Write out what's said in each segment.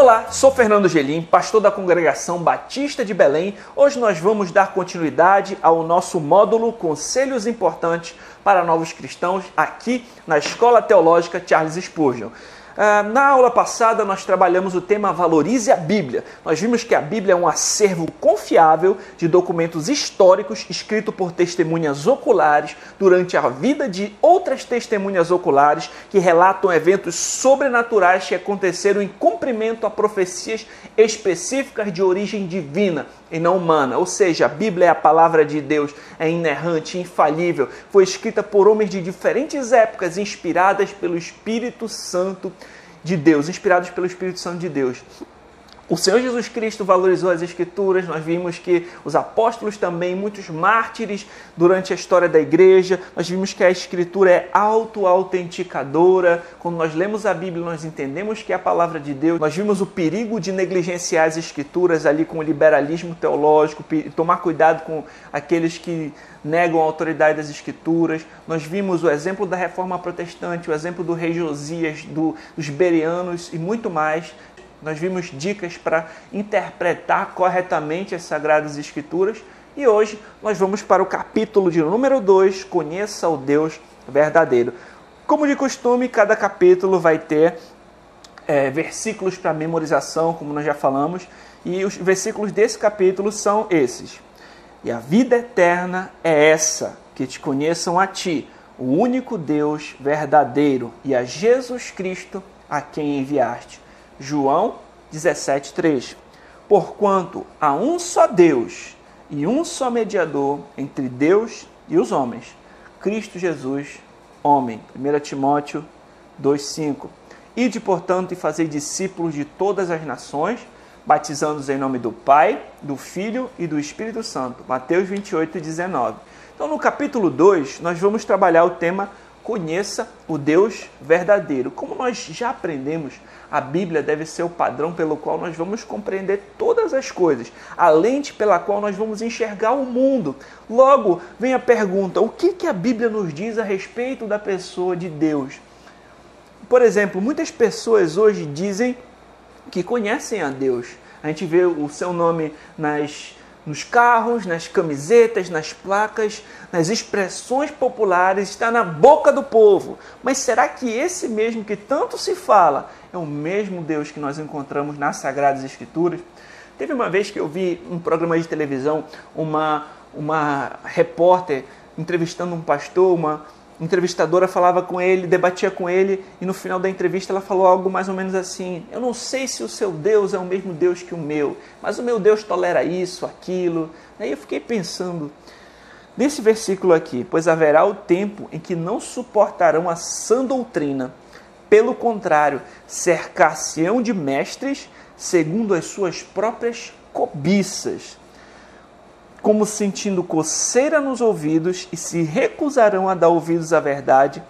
Olá, sou Fernando Gelim, pastor da Congregação Batista de Belém. Hoje nós vamos dar continuidade ao nosso módulo Conselhos Importantes para Novos Cristãos aqui na Escola Teológica Charles Spurgeon. Ah, na aula passada, nós trabalhamos o tema Valorize a Bíblia. Nós vimos que a Bíblia é um acervo confiável de documentos históricos escrito por testemunhas oculares durante a vida de outras testemunhas oculares que relatam eventos sobrenaturais que aconteceram em cumprimento a profecias específicas de origem divina e não humana. Ou seja, a Bíblia é a palavra de Deus, é inerrante, infalível, foi escrita por homens de diferentes épocas, inspiradas pelo Espírito Santo de Deus, inspirados pelo Espírito Santo de Deus. O Senhor Jesus Cristo valorizou as Escrituras, nós vimos que os apóstolos também, muitos mártires durante a história da igreja, nós vimos que a Escritura é auto-autenticadora. Quando nós lemos a Bíblia, nós entendemos que é a palavra de Deus. Nós vimos o perigo de negligenciar as Escrituras ali com o liberalismo teológico, tomar cuidado com aqueles que negam a autoridade das Escrituras. Nós vimos o exemplo da reforma protestante, o exemplo do rei Josias, do, dos berianos e muito mais. Nós vimos dicas para interpretar corretamente as Sagradas Escrituras e hoje nós vamos para o capítulo de número 2, Conheça o Deus Verdadeiro. Como de costume, cada capítulo vai ter é, versículos para memorização, como nós já falamos, e os versículos desse capítulo são esses. E a vida eterna é essa, que te conheçam a ti, o único Deus verdadeiro, e a Jesus Cristo, a quem enviaste. João 17:3. Porquanto há um só Deus e um só mediador entre Deus e os homens, Cristo Jesus, homem. 1 Timóteo 2:5. Ide, portanto, e fazei discípulos de todas as nações, batizando-os em nome do Pai, do Filho e do Espírito Santo. Mateus 28, 19. Então, no capítulo 2, nós vamos trabalhar o tema Conheça o Deus verdadeiro. Como nós já aprendemos, a Bíblia deve ser o padrão pelo qual nós vamos compreender todas as coisas, a lente pela qual nós vamos enxergar o mundo. Logo, vem a pergunta: o que, que a Bíblia nos diz a respeito da pessoa de Deus? Por exemplo, muitas pessoas hoje dizem que conhecem a Deus. A gente vê o seu nome nas nos carros, nas camisetas, nas placas, nas expressões populares, está na boca do povo. Mas será que esse mesmo que tanto se fala é o mesmo Deus que nós encontramos nas Sagradas Escrituras? Teve uma vez que eu vi um programa de televisão, uma, uma repórter entrevistando um pastor, uma, entrevistadora falava com ele, debatia com ele, e no final da entrevista ela falou algo mais ou menos assim: Eu não sei se o seu Deus é o mesmo Deus que o meu, mas o meu Deus tolera isso, aquilo. Aí eu fiquei pensando nesse versículo aqui: Pois haverá o tempo em que não suportarão a sã doutrina, pelo contrário, cercar-se-ão de mestres segundo as suas próprias cobiças como sentindo coceira nos ouvidos e se recusarão a dar ouvidos à verdade,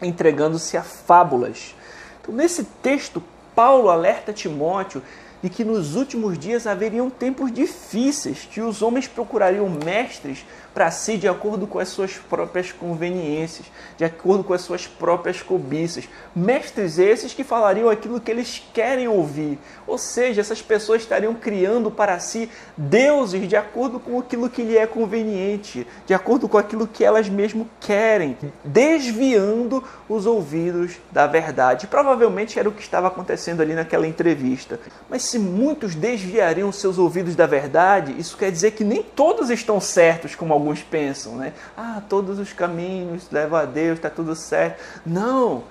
entregando-se a fábulas. Então, nesse texto, Paulo alerta Timóteo de que nos últimos dias haveriam tempos difíceis, que os homens procurariam mestres para si de acordo com as suas próprias conveniências, de acordo com as suas próprias cobiças. Mestres esses que falariam aquilo que eles querem ouvir. Ou seja, essas pessoas estariam criando para si deuses de acordo com aquilo que lhe é conveniente, de acordo com aquilo que elas mesmo querem, desviando os ouvidos da verdade. Provavelmente era o que estava acontecendo ali naquela entrevista. Mas se muitos desviariam seus ouvidos da verdade, isso quer dizer que nem todos estão certos, como alguns pensam, né? Ah, todos os caminhos levam a Deus, está tudo certo. Não!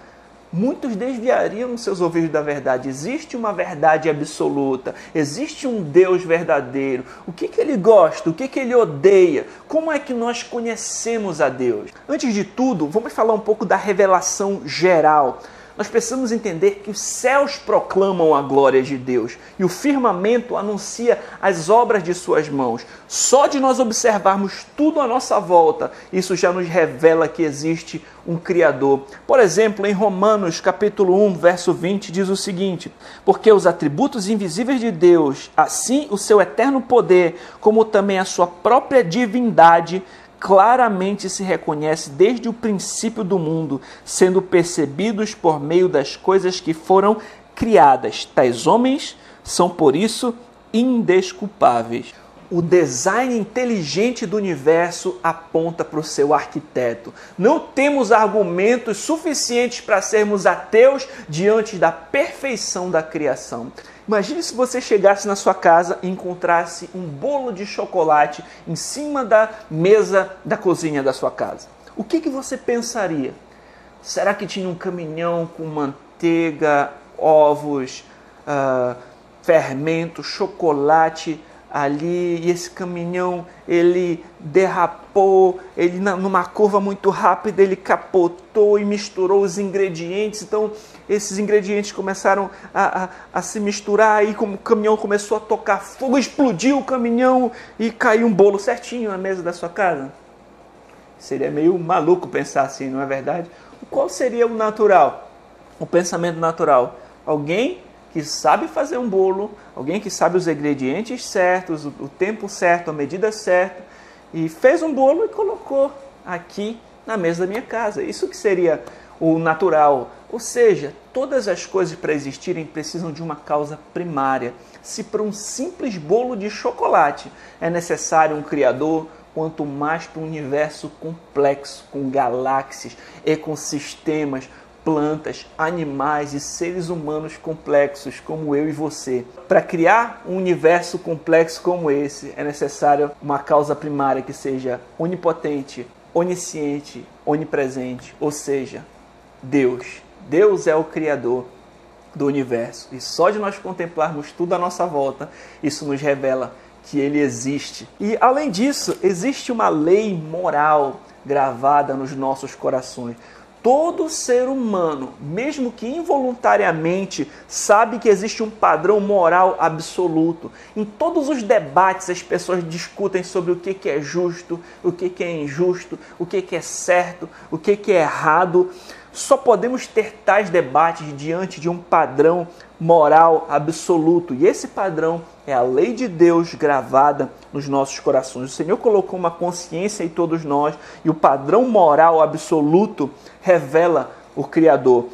Muitos desviariam seus ouvidos da verdade. Existe uma verdade absoluta, existe um Deus verdadeiro. O que, que ele gosta, o que, que ele odeia, como é que nós conhecemos a Deus? Antes de tudo, vamos falar um pouco da revelação geral nós precisamos entender que os céus proclamam a glória de Deus e o firmamento anuncia as obras de suas mãos. Só de nós observarmos tudo à nossa volta, isso já nos revela que existe um criador. Por exemplo, em Romanos, capítulo 1, verso 20, diz o seguinte: "Porque os atributos invisíveis de Deus, assim o seu eterno poder, como também a sua própria divindade, claramente se reconhece desde o princípio do mundo, sendo percebidos por meio das coisas que foram criadas. Tais homens são, por isso, indesculpáveis. O design inteligente do universo aponta para o seu arquiteto. Não temos argumentos suficientes para sermos ateus diante da perfeição da criação. Imagine se você chegasse na sua casa e encontrasse um bolo de chocolate em cima da mesa da cozinha da sua casa. O que, que você pensaria? Será que tinha um caminhão com manteiga, ovos, uh, fermento, chocolate? ali e esse caminhão ele derrapou, ele numa curva muito rápida ele capotou e misturou os ingredientes. Então esses ingredientes começaram a, a, a se misturar e como o caminhão começou a tocar fogo, explodiu o caminhão e caiu um bolo certinho na mesa da sua casa. Seria meio maluco pensar assim, não é verdade? Qual seria o natural? O pensamento natural? Alguém que sabe fazer um bolo, alguém que sabe os ingredientes certos, o, tempo certo, a medida certa, e fez um bolo e colocou aqui na mesa da minha casa. Isso que seria o natural. Ou seja, todas as coisas para existirem precisam de uma causa primária. Se para um simples bolo de chocolate é necessário um criador, quanto mais para um universo complexo, com galáxias, ecossistemas, plantas, animais e seres humanos complexos como eu e você. Para criar um universo complexo como esse, é necessário uma causa primária que seja onipotente, onisciente, onipresente, ou seja, Deus. Deus é o Criador do universo. E só de nós contemplarmos tudo à nossa volta, isso nos revela que ele existe. E além disso, existe uma lei moral gravada nos nossos corações. Todo ser humano, mesmo que involuntariamente, sabe que existe um padrão moral absoluto. Em todos os debates, as pessoas discutem sobre o que é justo, o que é injusto, o que é certo, o que é errado. Só podemos ter tais debates diante de um padrão moral absoluto. E esse padrão é a lei de Deus gravada nos nossos corações. O Senhor colocou uma consciência em todos nós e o padrão moral absoluto revela o Criador.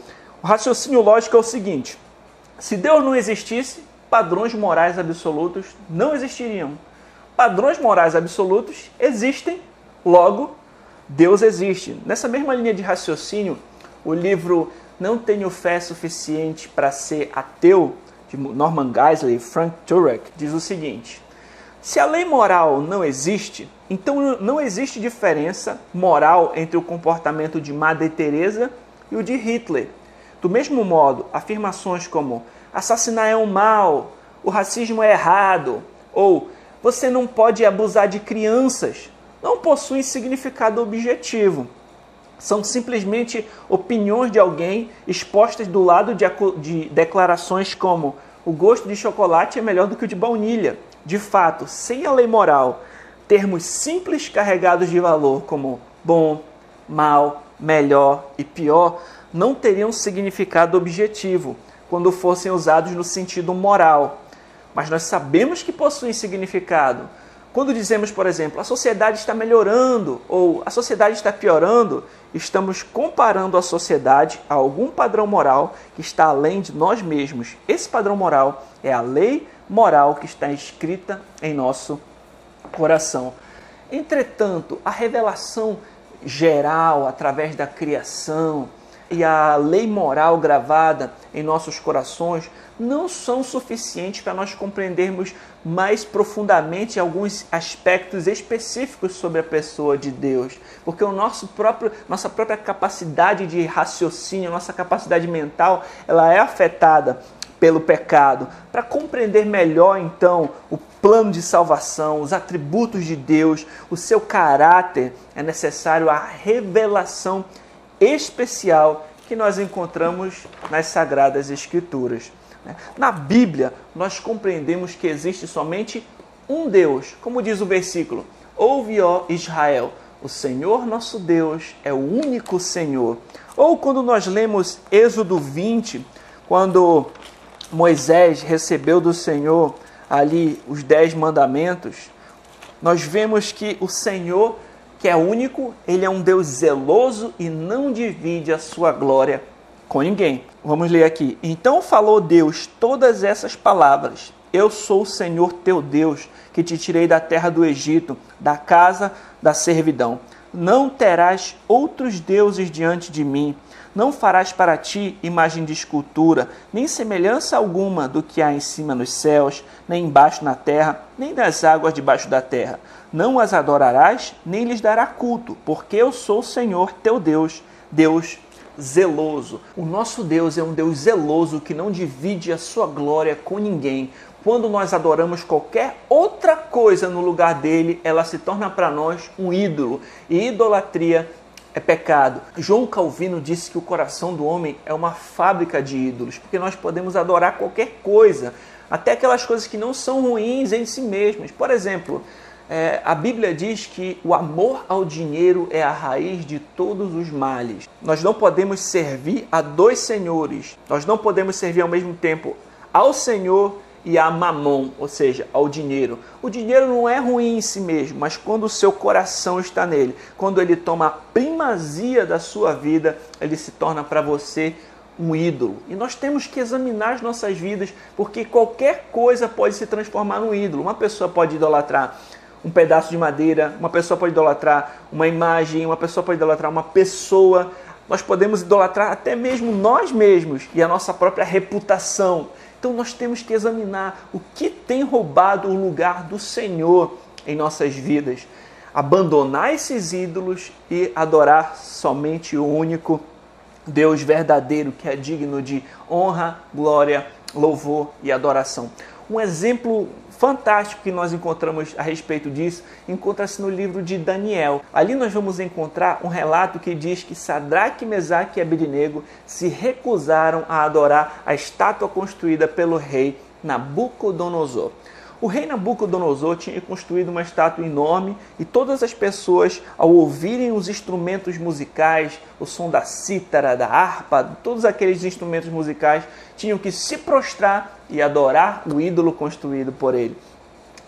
O raciocínio lógico é o seguinte: se Deus não existisse, padrões morais absolutos não existiriam. Padrões morais absolutos existem, logo, Deus existe. Nessa mesma linha de raciocínio, o livro Não Tenho Fé Suficiente para Ser Ateu, de Norman Geisler e Frank Turek, diz o seguinte: Se a lei moral não existe, então não existe diferença moral entre o comportamento de Madre Teresa e o de Hitler. Do mesmo modo, afirmações como assassinar é um mal, o racismo é errado, ou você não pode abusar de crianças, não possuem significado objetivo são simplesmente opiniões de alguém expostas do lado de, de, declarações como o gosto de chocolate é melhor do que o de baunilha. De fato, sem a lei moral, termos simples carregados de valor como bom, mal, melhor e pior não teriam significado objetivo quando fossem usados no sentido moral. Mas nós sabemos que possuem significado quando dizemos, por exemplo, a sociedade está melhorando ou a sociedade está piorando, estamos comparando a sociedade a algum padrão moral que está além de nós mesmos. Esse padrão moral é a lei moral que está escrita em nosso coração. Entretanto, a revelação geral através da criação e a lei moral gravada em nossos corações não são suficientes para nós compreendermos mais profundamente alguns aspectos específicos sobre a pessoa de Deus, porque o nosso próprio, nossa própria capacidade de raciocínio, nossa capacidade mental, ela é afetada pelo pecado. Para compreender melhor então o plano de salvação, os atributos de Deus, o seu caráter, é necessário a revelação especial que nós encontramos nas sagradas escrituras. Né? Na Bíblia, nós compreendemos que existe somente um Deus, como diz o versículo: Ouve, ó Israel, o Senhor nosso Deus é o único Senhor. Ou quando nós lemos Êxodo 20, quando Moisés recebeu do Senhor ali os dez mandamentos, nós vemos que o Senhor, que é único, ele é um Deus zeloso e não divide a sua glória Com ninguém. Vamos ler aqui. Então falou Deus todas essas palavras. Eu sou o Senhor teu Deus, que te tirei da terra do Egito, da casa da servidão. Não terás outros deuses diante de mim. Não farás para ti imagem de escultura, nem semelhança alguma do que há em cima nos céus, nem embaixo na terra, nem das águas debaixo da terra. Não as adorarás, nem lhes dará culto, porque eu sou o Senhor teu Deus, Deus zeloso. O nosso Deus é um Deus zeloso que não divide a sua glória com ninguém. Quando nós adoramos qualquer outra coisa no lugar dele, ela se torna para nós um ídolo. E idolatria é pecado. João Calvino disse que o coração do homem é uma fábrica de ídolos, porque nós podemos adorar qualquer coisa, até aquelas coisas que não são ruins em si mesmas. Por exemplo, é, a Bíblia diz que o amor ao dinheiro é a raiz de todos os males. Nós não podemos servir a dois senhores. Nós não podemos servir ao mesmo tempo ao Senhor e a mamon, ou seja, ao dinheiro. O dinheiro não é ruim em si mesmo, mas quando o seu coração está nele, quando ele toma a primazia da sua vida, ele se torna para você um ídolo. E nós temos que examinar as nossas vidas, porque qualquer coisa pode se transformar num ídolo. Uma pessoa pode idolatrar um pedaço de madeira, uma pessoa pode idolatrar uma imagem, uma pessoa pode idolatrar uma pessoa. Nós podemos idolatrar até mesmo nós mesmos e a nossa própria reputação. Então nós temos que examinar o que tem roubado o lugar do Senhor em nossas vidas. Abandonar esses ídolos e adorar somente o único Deus verdadeiro que é digno de honra, glória, louvor e adoração. Um exemplo fantástico que nós encontramos a respeito disso encontra-se no livro de Daniel. Ali nós vamos encontrar um relato que diz que Sadraque, Mesaque e Abednego se recusaram a adorar a estátua construída pelo rei Nabucodonosor. O rei Nabucodonosor tinha construído uma estátua enorme e todas as pessoas, ao ouvirem os instrumentos musicais, o som da cítara, da harpa, todos aqueles instrumentos musicais, tinham que se prostrar e adorar o ídolo construído por ele.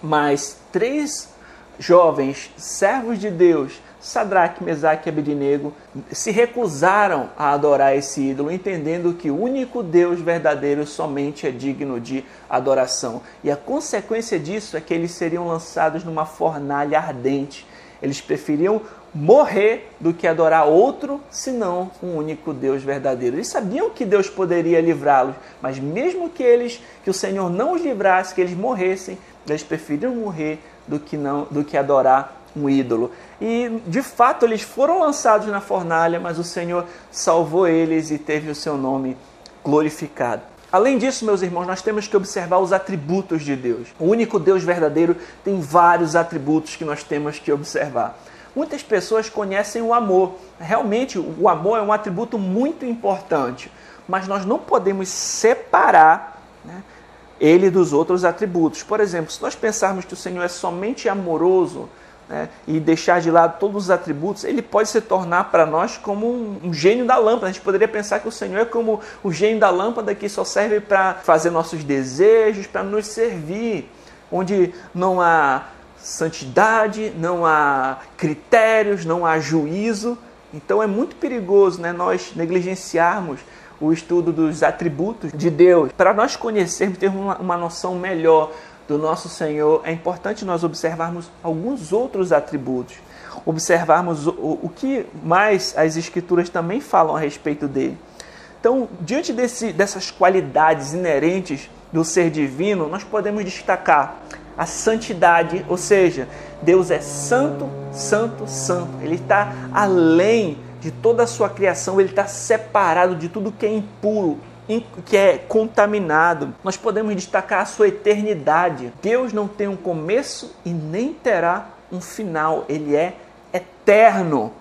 Mas três jovens servos de Deus Sadraque, Mesaque e Abednego se recusaram a adorar esse ídolo, entendendo que o único Deus verdadeiro somente é digno de adoração. E a consequência disso é que eles seriam lançados numa fornalha ardente. Eles preferiam morrer do que adorar outro, senão um único Deus verdadeiro. Eles sabiam que Deus poderia livrá-los, mas mesmo que eles, que o Senhor não os livrasse, que eles morressem, eles preferiam morrer do que não, do que adorar um ídolo. E de fato eles foram lançados na fornalha, mas o Senhor salvou eles e teve o seu nome glorificado. Além disso, meus irmãos, nós temos que observar os atributos de Deus. O único Deus verdadeiro tem vários atributos que nós temos que observar. Muitas pessoas conhecem o amor. Realmente, o amor é um atributo muito importante, mas nós não podemos separar né, ele dos outros atributos. Por exemplo, se nós pensarmos que o Senhor é somente amoroso, né, e deixar de lado todos os atributos, ele pode se tornar para nós como um, um, gênio da lâmpada. A gente poderia pensar que o Senhor é como o gênio da lâmpada que só serve para fazer nossos desejos, para nos servir, onde não há santidade, não há critérios, não há juízo. Então é muito perigoso né, nós negligenciarmos o estudo dos atributos de Deus, para nós conhecermos, termos uma, uma noção melhor do nosso Senhor, é importante nós observarmos alguns outros atributos, observarmos o, o que mais as Escrituras também falam a respeito dele. Então, diante desse, dessas qualidades inerentes do ser divino, nós podemos destacar a santidade, ou seja, Deus é santo, santo, santo. Ele está além de toda a sua criação, ele está separado de tudo que é impuro, que é contaminado. Nós podemos destacar a sua eternidade. Deus não tem um começo e nem terá um final. Ele é eterno.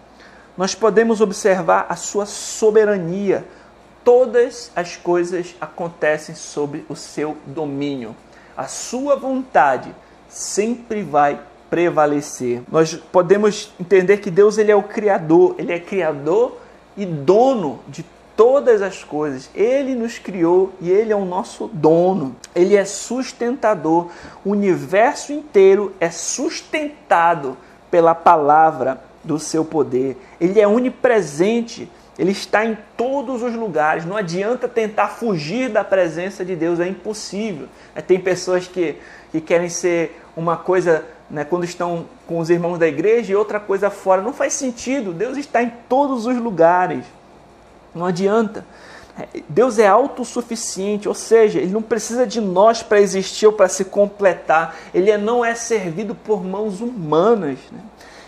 Nós podemos observar a sua soberania. Todas as coisas acontecem sob o seu domínio. A sua vontade sempre vai prevalecer. Nós podemos entender que Deus ele é o criador, ele é criador e dono de todas as coisas. Ele nos criou e ele é o nosso dono. Ele é sustentador. O universo inteiro é sustentado pela palavra do seu poder. Ele é onipresente. Ele está em todos os lugares. Não adianta tentar fugir da presença de Deus, é impossível. É, tem pessoas que, que querem ser uma coisa né, quando estão com os irmãos da igreja e outra coisa fora. Não faz sentido. Deus está em todos os lugares. Não adianta. É, Deus é autossuficiente, ou seja, Ele não precisa de nós para existir ou para se completar. Ele não é servido por mãos humanas. Né?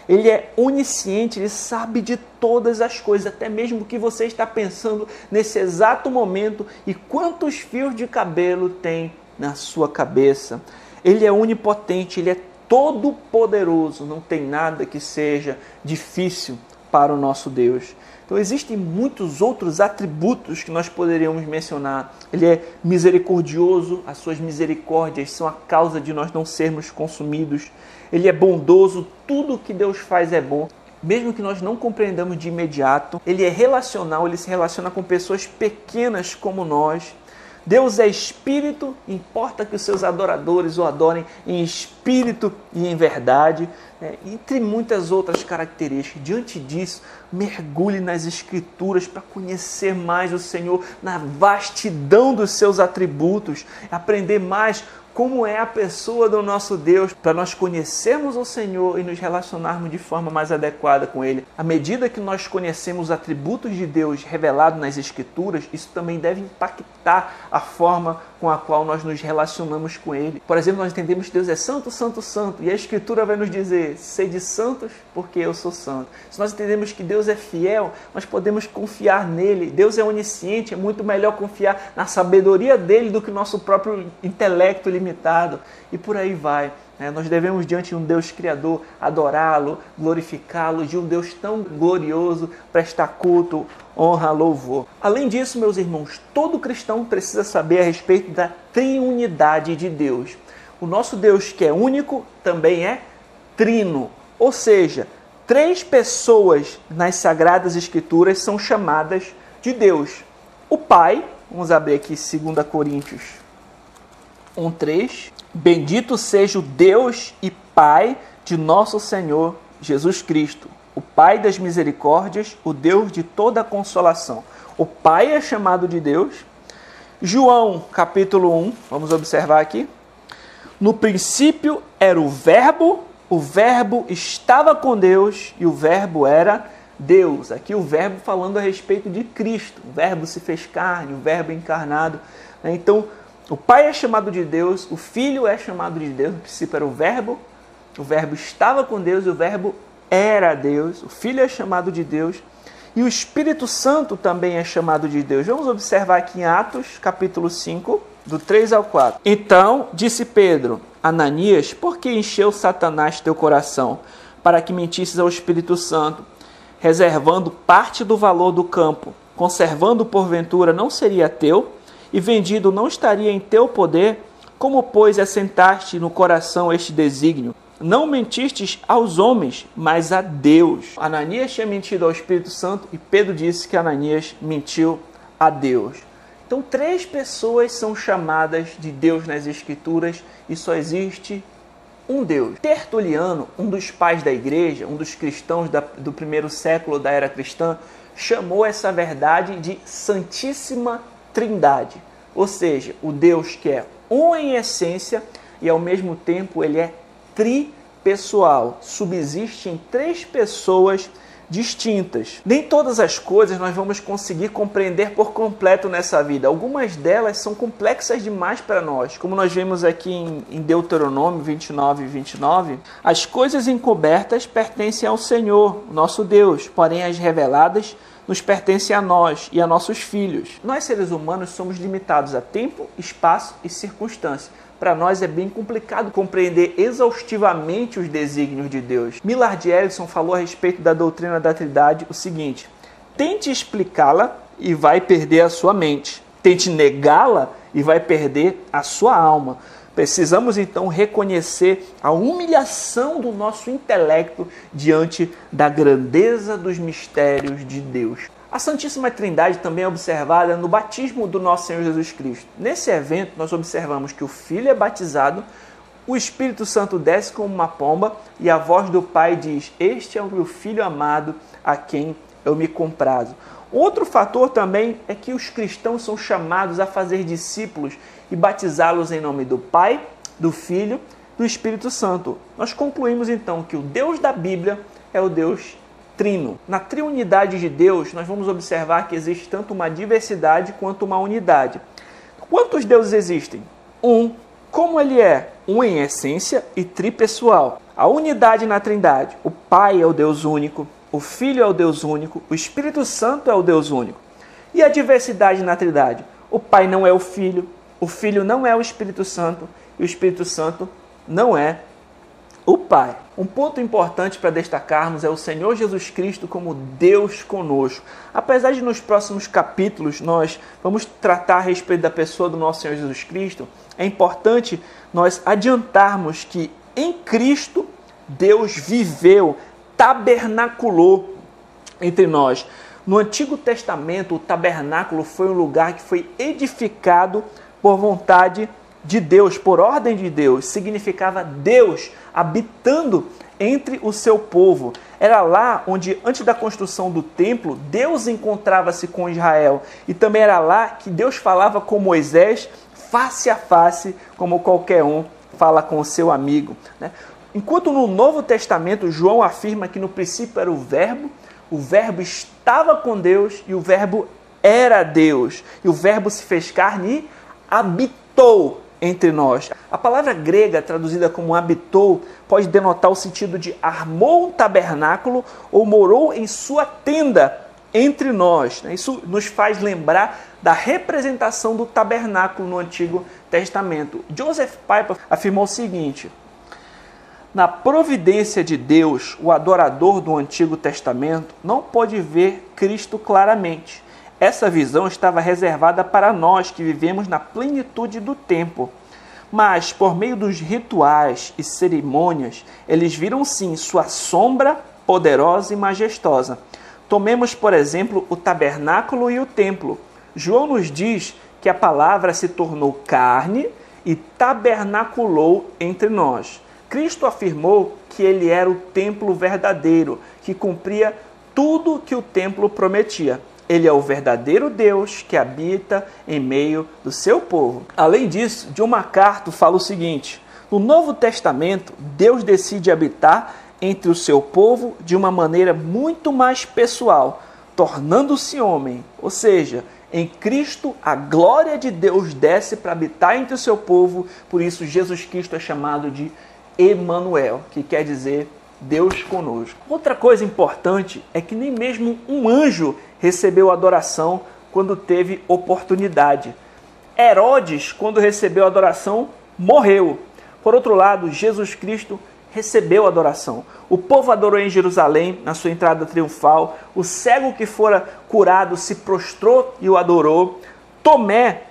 Ele é onisciente, ele sabe de todas as coisas, até mesmo o que você está pensando nesse exato momento e quantos fios de cabelo tem na sua cabeça. Ele é onipotente, ele é todo poderoso, não tem nada que seja difícil para o nosso Deus. Então existem muitos outros atributos que nós poderíamos mencionar. Ele é misericordioso, as suas misericórdias são a causa de nós não sermos consumidos. Ele é bondoso, tudo que Deus faz é bom. Mesmo que nós não compreendamos de imediato, ele é relacional, ele se relaciona com pessoas pequenas como nós. Deus é espírito, importa que os seus adoradores o adorem em espírito e em verdade, né? entre muitas outras características. Diante disso, mergulhe nas Escrituras para conhecer mais o Senhor, na vastidão dos seus atributos, aprender mais como é a pessoa do nosso Deus, para nós conhecermos o Senhor e nos relacionarmos de forma mais adequada com Ele. À medida que nós conhecemos os atributos de Deus revelados nas Escrituras, isso também deve impactar a forma com a qual nós nos relacionamos com Ele. Por exemplo, nós entendemos que Deus é santo, santo, santo, e a Escritura vai nos dizer: sede santos, porque eu sou santo. Se nós entendemos que Deus é fiel, nós podemos confiar nele. Deus é onisciente, é muito melhor confiar na sabedoria dele do que no nosso próprio intelecto limitado, e por aí vai. Né? Nós devemos, diante de um Deus Criador, adorá-lo, glorificá-lo, de um Deus tão glorioso, prestar culto, honra, louvor. Além disso, meus irmãos, todo cristão precisa saber a respeito da triunidade de Deus. O nosso Deus, que é único, também é trino. Ou seja, três pessoas nas Sagradas Escrituras são chamadas de Deus. O Pai, vamos abrir aqui 2 Coríntios 1,3. Bendito seja o Deus e Pai de nosso Senhor Jesus Cristo o Pai das misericórdias, o Deus de toda consolação. O Pai é chamado de Deus. João, capítulo 1, vamos observar aqui. No princípio era o Verbo, o Verbo estava com Deus e o Verbo era Deus. Aqui o Verbo falando a respeito de Cristo. O Verbo se fez carne, o Verbo encarnado. Então, o Pai é chamado de Deus, o Filho é chamado de Deus. No princípio era o Verbo, o Verbo estava com Deus e o Verbo era Deus, o Filho é chamado de Deus e o Espírito Santo também é chamado de Deus. Vamos observar aqui em Atos, capítulo 5, do 3 ao 4. Então disse Pedro, Ananias, por que encheu Satanás teu coração para que mentisses ao Espírito Santo, reservando parte do valor do campo, conservando porventura não seria teu, e vendido não estaria em teu poder? Como, pois, assentaste no coração este desígnio? não mentistes aos homens, mas a Deus. Ananias tinha mentido ao Espírito Santo e Pedro disse que Ananias mentiu a Deus. Então, três pessoas são chamadas de Deus nas Escrituras e só existe um Deus. Tertuliano, um dos pais da igreja, um dos cristãos da, do primeiro século da era cristã, chamou essa verdade de Santíssima Trindade. Ou seja, o Deus que é um em essência e ao mesmo tempo ele é tripessoal, subsiste em três pessoas distintas. Nem todas as coisas nós vamos conseguir compreender por completo nessa vida. Algumas delas são complexas demais para nós. Como nós vemos aqui em Deuteronômio 29 e 29, as coisas encobertas pertencem ao Senhor, nosso Deus, porém as reveladas nos pertencem a nós e a nossos filhos. Nós seres humanos somos limitados a tempo, espaço e circunstância para nós é bem complicado compreender exaustivamente os desígnios de Deus. Millard Ellison falou a respeito da doutrina da Trindade o seguinte: tente explicá-la e vai perder a sua mente. Tente negá-la e vai perder a sua alma. Precisamos então reconhecer a humilhação do nosso intelecto diante da grandeza dos mistérios de Deus. A Santíssima Trindade também é observada no batismo do nosso Senhor Jesus Cristo. Nesse evento, nós observamos que o Filho é batizado, o Espírito Santo desce como uma pomba e a voz do Pai diz: Este é o meu Filho amado, a quem eu me comprazo. Outro fator também é que os cristãos são chamados a fazer discípulos e batizá-los em nome do Pai, do Filho, do Espírito Santo. Nós concluímos então que o Deus da Bíblia é o Deus trino. Na triunidade de Deus, nós vamos observar que existe tanto uma diversidade quanto uma unidade. Quantos deuses existem? Um. Como ele é? Um em essência e tripessoal. A unidade na Trindade. O Pai é o Deus único, o Filho é o Deus único, o Espírito Santo é o Deus único. E a diversidade na Trindade? O Pai não é o Filho, o Filho não é o Espírito Santo e o Espírito Santo não é o Pai. Um ponto importante para destacarmos é o Senhor Jesus Cristo como Deus conosco. Apesar de nos próximos capítulos nós vamos tratar a respeito da pessoa do nosso Senhor Jesus Cristo, é importante nós adiantarmos que em Cristo Deus viveu tabernaculou entre nós. No Antigo Testamento, o tabernáculo foi um lugar que foi edificado por vontade de Deus, por ordem de Deus. Significava Deus habitando entre o seu povo. Era lá onde, antes da construção do templo, Deus encontrava-se com Israel. E também era lá que Deus falava com Moisés face a face, como qualquer um fala com o seu amigo. Né? Enquanto no Novo Testamento João afirma que no princípio era o Verbo, o Verbo estava com Deus e o Verbo era Deus. E o Verbo se fez carne e habitou entre nós. A palavra grega traduzida como habitou pode denotar o sentido de armou um tabernáculo ou morou em sua tenda entre nós. Né? Isso nos faz lembrar da representação do tabernáculo no Antigo Testamento. Joseph Piper afirmou o seguinte: na providência de Deus, o adorador do Antigo Testamento não pode ver Cristo claramente. Essa visão estava reservada para nós que vivemos na plenitude do tempo. Mas, por meio dos rituais e cerimônias, eles viram sim sua sombra poderosa e majestosa. Tomemos, por exemplo, o tabernáculo e o templo. João nos diz que a palavra se tornou carne e tabernaculou entre nós. Cristo afirmou que ele era o templo verdadeiro, que cumpria tudo que o templo prometia. Ele é o verdadeiro Deus que habita em meio do seu povo. Além disso, John MacArthur fala o seguinte: no Novo Testamento, Deus decide habitar entre o seu povo de uma maneira muito mais pessoal, tornando-se homem. Ou seja, em Cristo a glória de Deus desce para habitar entre o seu povo, por isso Jesus Cristo é chamado de Emanuel, que quer dizer Deus conosco. Outra coisa importante é que nem mesmo um anjo recebeu adoração quando teve oportunidade. Herodes, quando recebeu adoração, morreu. Por outro lado, Jesus Cristo recebeu adoração. O povo adorou em Jerusalém, na sua entrada triunfal. O cego que fora curado se prostrou e o adorou. Tomé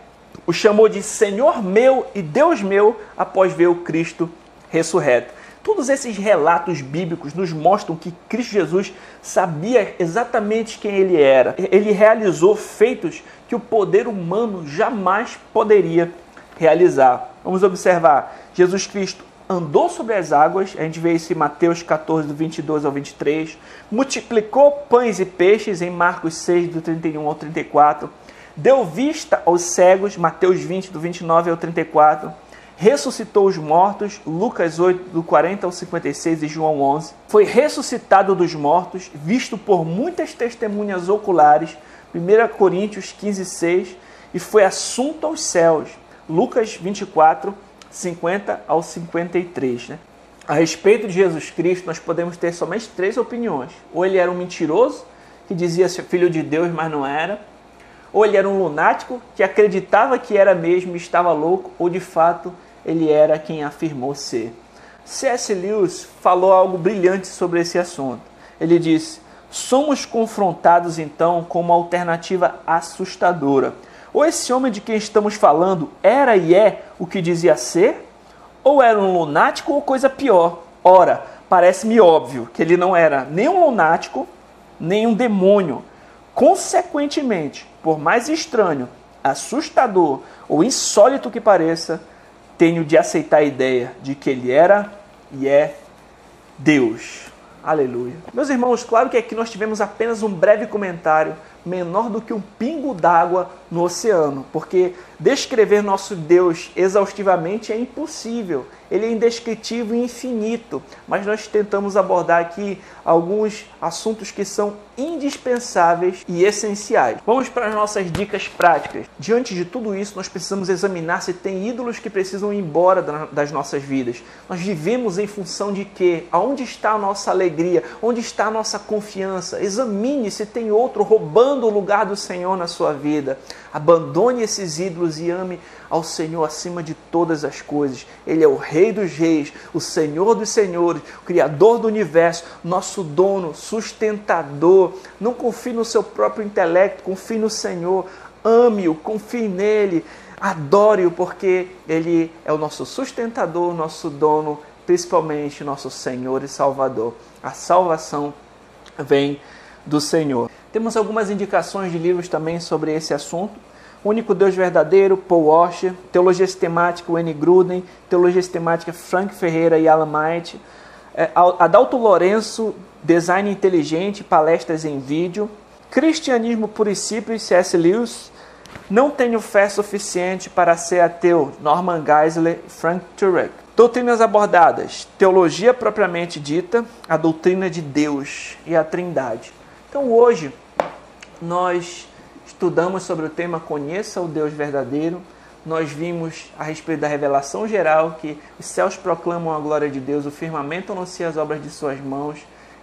o chamou de Senhor meu e Deus meu após ver o Cristo ressurreto. Todos esses relatos bíblicos nos mostram que Cristo Jesus sabia exatamente quem ele era. Ele realizou feitos que o poder humano jamais poderia realizar. Vamos observar: Jesus Cristo andou sobre as águas, a gente vê isso em Mateus 14, do 22 ao 23, multiplicou pães e peixes em Marcos 6, do 31 ao 34, deu vista aos cegos, Mateus 20, do 29 ao 34, ressuscitou os mortos, Lucas 8, do 40 ao 56 e João 11. Foi ressuscitado dos mortos, visto por muitas testemunhas oculares, 1 Coríntios 15, 6, e foi assunto aos céus, Lucas 24, 50 ao 53. Né? A respeito de Jesus Cristo, nós podemos ter somente três opiniões. Ou ele era um mentiroso, que dizia ser filho de Deus, mas não era. Ou ele era um lunático, que acreditava que era mesmo e estava louco, ou de fato ele era quem afirmou ser. C.S. Lewis falou algo brilhante sobre esse assunto. Ele disse: Somos confrontados então com uma alternativa assustadora. Ou esse homem de quem estamos falando era e é o que dizia ser, ou era um lunático ou coisa pior. Ora, parece-me óbvio que ele não era nem um lunático, nem um demônio. Consequentemente, por mais estranho, assustador ou insólito que pareça, tenho de aceitar a ideia de que ele era e é Deus. Aleluia. Meus irmãos, claro que aqui nós tivemos apenas um breve comentário menor do que um pingo d'água no oceano, porque descrever nosso Deus exaustivamente é impossível. Ele é indescritível e infinito, mas nós tentamos abordar aqui alguns assuntos que são indispensáveis e essenciais. Vamos para as nossas dicas práticas. Diante de tudo isso, nós precisamos examinar se tem ídolos que precisam ir embora das nossas vidas. Nós vivemos em função de quê? Aonde está a nossa alegria? Onde está a nossa confiança? Examine se tem outro roubando o lugar do Senhor na sua vida. Abandone esses ídolos e ame ao Senhor acima de todas as coisas. Ele é o Rei dos Reis, o Senhor dos Senhores, o Criador do universo, nosso dono, sustentador. Não confie no seu próprio intelecto, confie no Senhor. Ame-o, confie nele, adore-o, porque ele é o nosso sustentador, nosso dono, principalmente nosso Senhor e Salvador. A salvação vem do Senhor. Temos algumas indicações de livros também sobre esse assunto. O Único Deus Verdadeiro, Paul Washer, Teologia Sistemática, Wayne Gruden, Teologia Sistemática, Frank Ferreira e Alan Might, é, Adalto Lourenço, Design Inteligente, Palestras em Vídeo, Cristianismo Puro e Simples, C.S. Lewis, Não Tenho Fé Suficiente para Ser Ateu, Norman Geisler Frank Turek. Doutrinas abordadas, Teologia propriamente dita, a doutrina de Deus e a Trindade. Então hoje nós estudamos sobre o tema Conheça o Deus Verdadeiro. Nós vimos a respeito da revelação geral que os céus proclamam a glória de Deus, o firmamento anuncia as obras de suas mãos,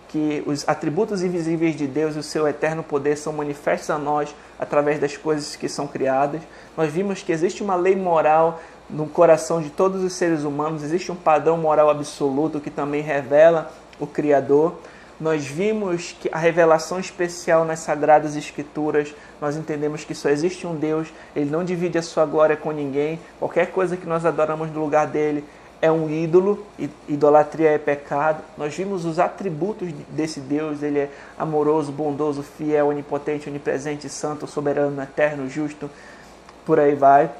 que os atributos invisíveis de Deus e o seu eterno poder são manifestos a nós através das coisas que são criadas. Nós vimos que existe uma lei moral no coração de todos os seres humanos, existe um padrão moral absoluto que também revela o Criador nós vimos que a revelação especial nas Sagradas Escrituras, nós entendemos que só existe um Deus, ele não divide a sua glória com ninguém, qualquer coisa que nós adoramos no lugar dele é um ídolo, idolatria é pecado. Nós vimos os atributos desse Deus, ele é amoroso, bondoso, fiel, onipotente, onipresente, santo, soberano, eterno, justo, por aí vai.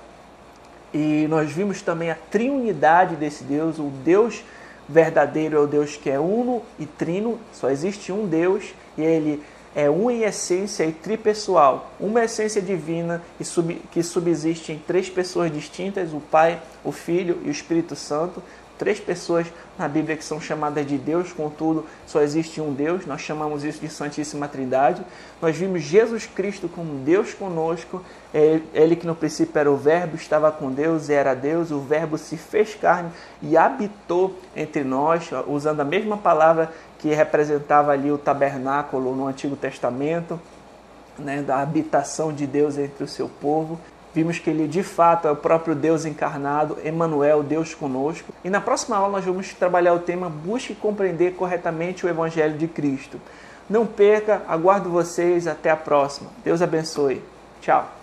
E nós vimos também a triunidade desse Deus, o Deus verdadeiro é o Deus que é uno e trino, só existe um Deus e ele é um em essência e tripessoal, uma essência divina que subsiste em três pessoas distintas, o Pai, o Filho e o Espírito Santo, três pessoas na Bíblia que são chamadas de Deus, contudo, só existe um Deus, nós chamamos isso de Santíssima Trindade. Nós vimos Jesus Cristo como Deus conosco, é ele que no princípio era o Verbo, estava com Deus e era Deus, o Verbo se fez carne e habitou entre nós, usando a mesma palavra que representava ali o tabernáculo no Antigo Testamento, né, da habitação de Deus entre o seu povo. Vimos que ele de fato é o próprio Deus encarnado, Emmanuel, Deus conosco. E na próxima aula nós vamos trabalhar o tema Busque compreender corretamente o Evangelho de Cristo. Não perca, aguardo vocês, até a próxima. Deus abençoe. Tchau.